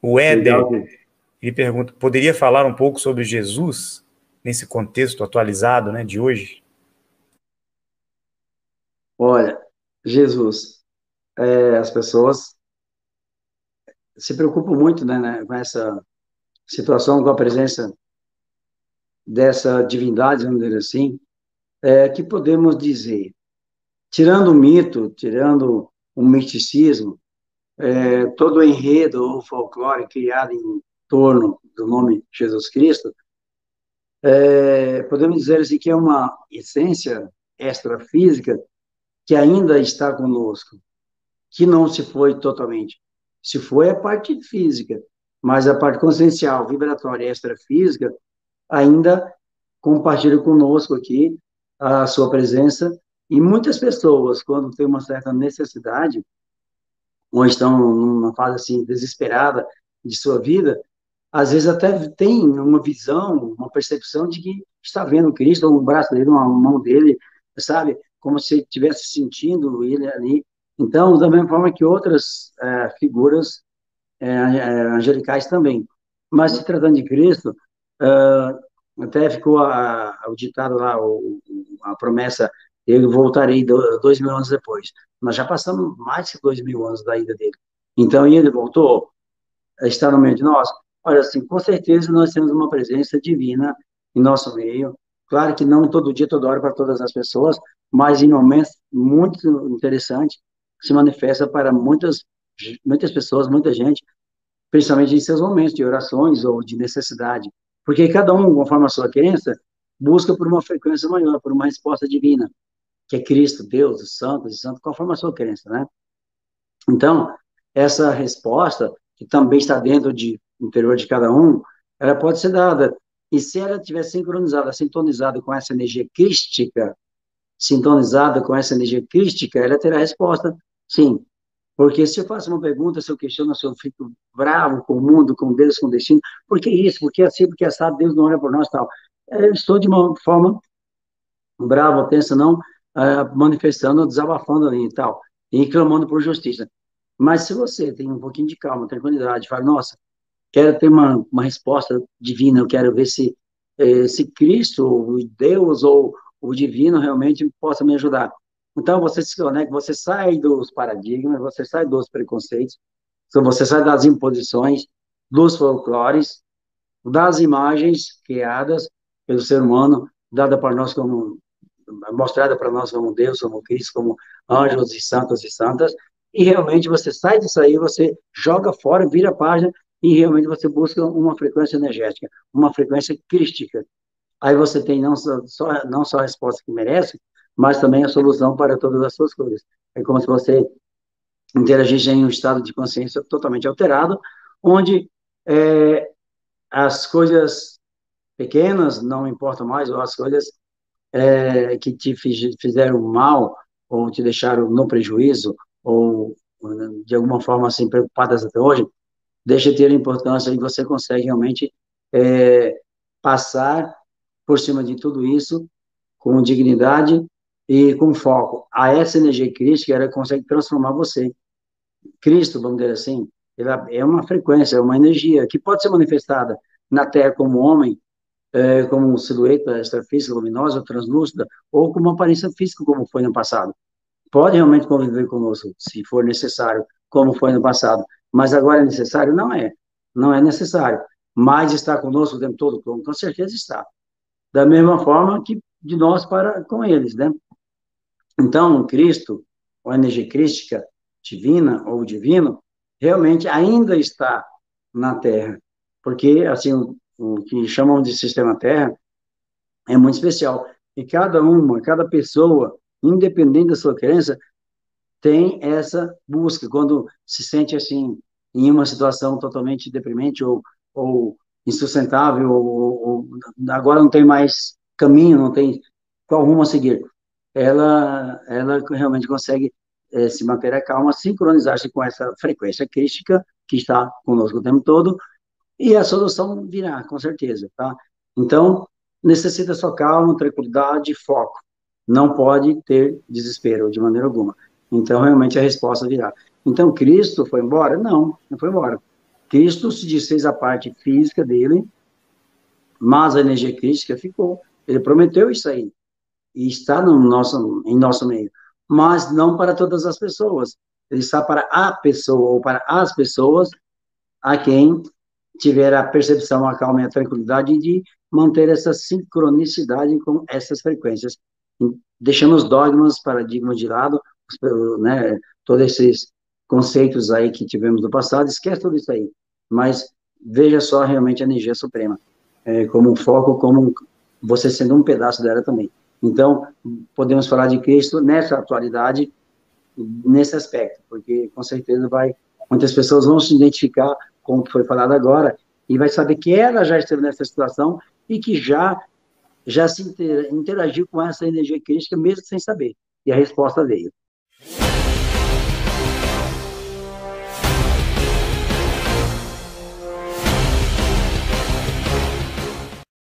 O Éder, ele pergunta, poderia falar um pouco sobre Jesus nesse contexto atualizado, né, de hoje? Olha, Jesus, é, as pessoas se preocupam muito né, né, com essa situação, com a presença dessa divindade, vamos dizer assim, é, que podemos dizer, tirando o mito, tirando o misticismo, é, todo o enredo ou folclore criado em torno do nome Jesus Cristo, é, podemos dizer assim que é uma essência extrafísica que ainda está conosco, que não se foi totalmente. Se foi a parte física, mas a parte consciencial, vibratória, extrafísica, ainda compartilha conosco aqui a sua presença. E muitas pessoas, quando tem uma certa necessidade, ou estão numa fase assim desesperada de sua vida, às vezes até tem uma visão, uma percepção de que está vendo Cristo, um braço dele, uma mão dele, sabe? Como se estivesse sentindo ele ali. Então, da mesma forma que outras é, figuras é, é, angelicais também. Mas se tratando de Cristo, uh, até ficou a, o ditado lá, a promessa, eu voltarei dois mil anos depois. Nós já passamos mais de dois mil anos da ida dele. Então, e ele voltou, está no meio de nós. Olha, assim, com certeza nós temos uma presença divina em nosso meio. Claro que não todo dia, toda hora para todas as pessoas, mas em momentos muito interessantes se manifesta para muitas muitas pessoas, muita gente, principalmente em seus momentos de orações ou de necessidade, porque cada um, conforme a sua crença, busca por uma frequência maior, por uma resposta divina, que é Cristo, Deus, os santos e santos, conforme a sua crença, né? Então, essa resposta, que também está dentro de interior de cada um, ela pode ser dada. E se ela estiver sincronizada, sintonizada com essa energia crística, sintonizada com essa energia crística, ela terá resposta, sim. Porque se eu faço uma pergunta, se eu questiono, se eu fico bravo com o mundo, com Deus, com o destino, por que isso? Por que assim? Por que assado? Deus não olha por nós tal. Eu estou de uma forma brava, tensa, não, uh, manifestando, desabafando ali e tal, e clamando por justiça. Mas se você tem um pouquinho de calma, tranquilidade, fala, nossa, quero ter uma, uma resposta divina, eu quero ver se, eh, se Cristo, Deus ou o divino realmente possa me ajudar. Então, você se conecta, você sai dos paradigmas, você sai dos preconceitos, então você sai das imposições, dos folclores, das imagens criadas pelo ser humano, dada para nós como mostrada para nós como Deus, como Cristo, como anjos e santos e santas, e realmente você sai disso aí, você joga fora, vira a página e realmente você busca uma frequência energética, uma frequência crística. Aí você tem não só, não só a resposta que merece, mas também a solução para todas as suas coisas. É como se você interagisse em um estado de consciência totalmente alterado, onde é, as coisas pequenas não importam mais, ou as coisas é, que te fizeram mal, ou te deixaram no prejuízo, ou de alguma forma assim preocupadas até hoje, deixa de ter importância e você consegue realmente é, passar por cima de tudo isso com dignidade e com foco a essa energia crística, ela consegue transformar você. Cristo, vamos dizer assim, ela é uma frequência, é uma energia que pode ser manifestada na Terra como homem, é, como silhueta extrafísica, luminosa, translúcida, ou como aparência física, como foi no passado. Pode realmente conviver conosco, se for necessário, como foi no passado. Mas agora é necessário? Não é. Não é necessário. Mas está conosco o tempo todo? Com certeza está. Da mesma forma que de nós para com eles, né? Então, Cristo, a energia crística divina ou divino, realmente ainda está na Terra, porque assim o que chamam de sistema Terra é muito especial. E cada uma, cada pessoa, independente da sua crença, tem essa busca quando se sente assim em uma situação totalmente deprimente ou, ou insustentável ou, ou agora não tem mais caminho, não tem qual rumo a seguir ela, ela realmente consegue é, se manter a calma, sincronizar-se com essa frequência crística que está conosco o tempo todo, e a solução virá, com certeza, tá? Então, necessita só calma, tranquilidade e foco. Não pode ter desespero de maneira alguma. Então, realmente, a resposta virá. Então, Cristo foi embora? Não, não foi embora. Cristo se desfez a parte física dele, mas a energia crística ficou. Ele prometeu isso aí. E está no nosso, em nosso meio. Mas não para todas as pessoas. Ele está para a pessoa, ou para as pessoas a quem tiver a percepção, a calma e a tranquilidade de manter essa sincronicidade com essas frequências, deixando os dogmas, paradigmas de lado, né, todos esses conceitos aí que tivemos no passado, esquece tudo isso aí, mas veja só realmente a energia suprema, é, como um foco, como você sendo um pedaço dela também. Então, podemos falar de Cristo nessa atualidade, nesse aspecto, porque com certeza vai, muitas pessoas vão se identificar como foi falado agora, e vai saber que ela já esteve nessa situação e que já já se interagiu com essa energia crítica, mesmo sem saber. E a resposta veio.